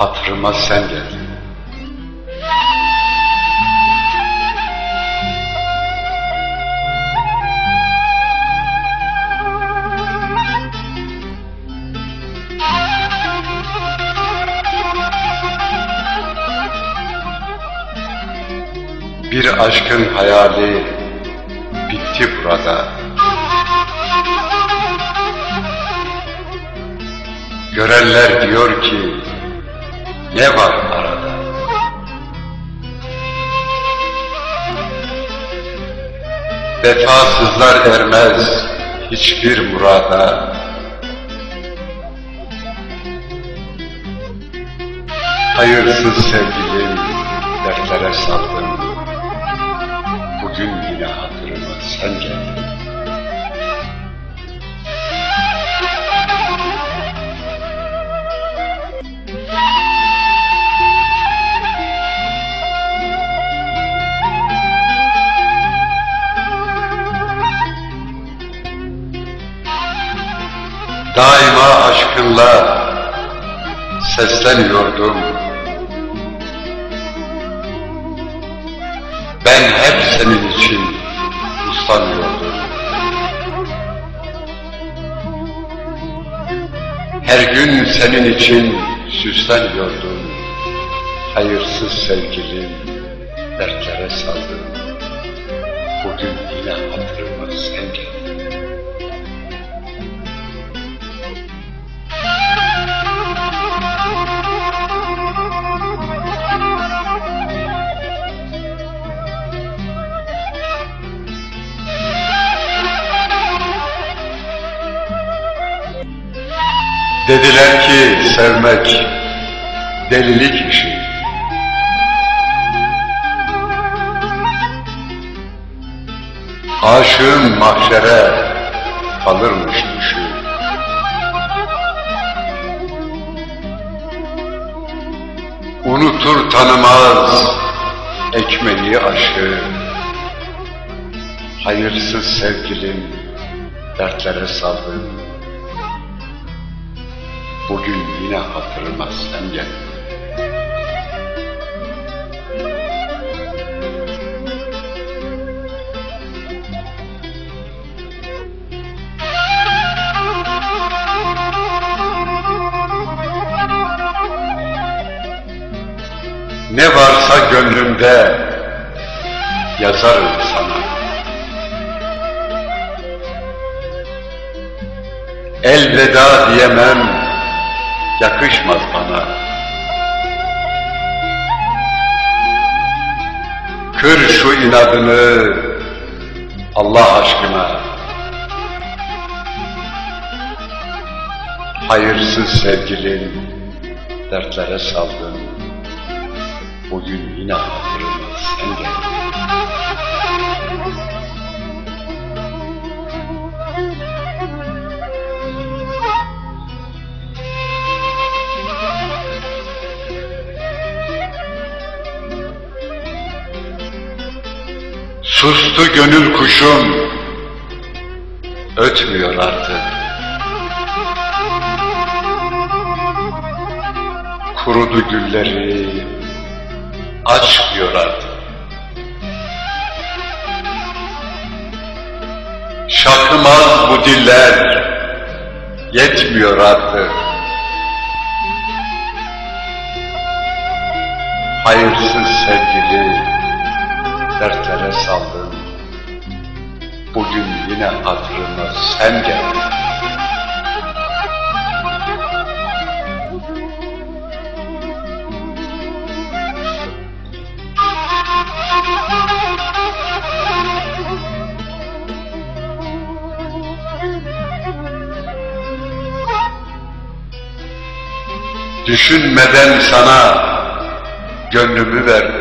Hatırıma sen geldin. Bir aşkın hayali bitti burada. Görenler diyor ki ne var arada? Vefasızlar ermez hiçbir murada. Hayırsız sevgilim dertlere saldım. Bugün yine hatırıma sen geldin. Daima aşkınla sesleniyordum. Ben hep senin için uslanıyordum. Her gün senin için süsleniyordum. Hayırsız sevgilim dertlere saldım. Bugün yine hatırıma sen geldin. Dediler ki sevmek delilik işi. Aşığın mahşere kalırmış düşü. Unutur tanımaz ekmeği aşı. Hayırsız sevgilim dertlere saldım. Bugün yine hatırıma sen geldin. Ne varsa gönlümde yazarım sana. Elveda diyemem, yakışmaz bana. Kır şu inadını Allah aşkına. Hayırsız sevgilim, dertlere saldım. Bugün yine hatırıma sen geldin. Sustu gönül kuşum, ötmüyor artık. Kurudu gülleri, açmıyor artık. Şakımaz bu diller, yetmiyor artık. Hayırsız sevgili, dertlere saldım. Bugün yine hatırıma sen geldin. Düşünmeden sana gönlümü verdim.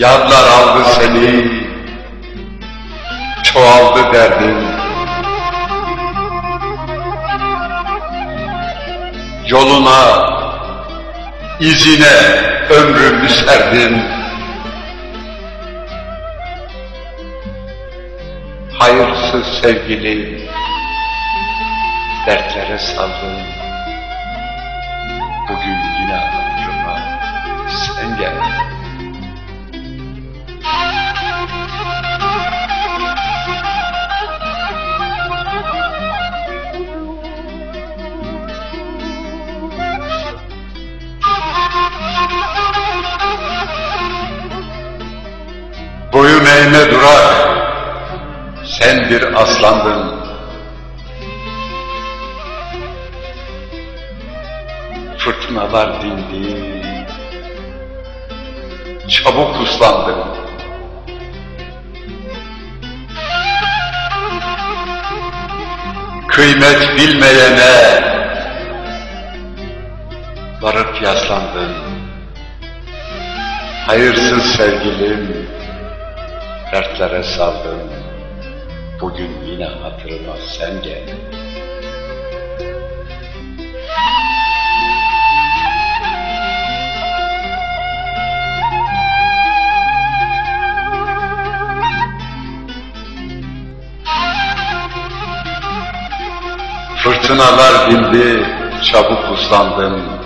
Yadlar aldı seni, çoğaldı derdin. Yoluna, izine ömrümü serdim. Hayırsız sevgilim, dertlere saldım. Bugün yine hatırıma sen gel. Eğme durak, sen bir aslandın. Fırtınalar dindi, çabuk uslandın. Kıymet bilmeyene varıp yaslandın. Hayırsız sevgilim, dertlere saldın. Bugün yine hatırıma sen gel. Fırtınalar dindi, çabuk uslandın.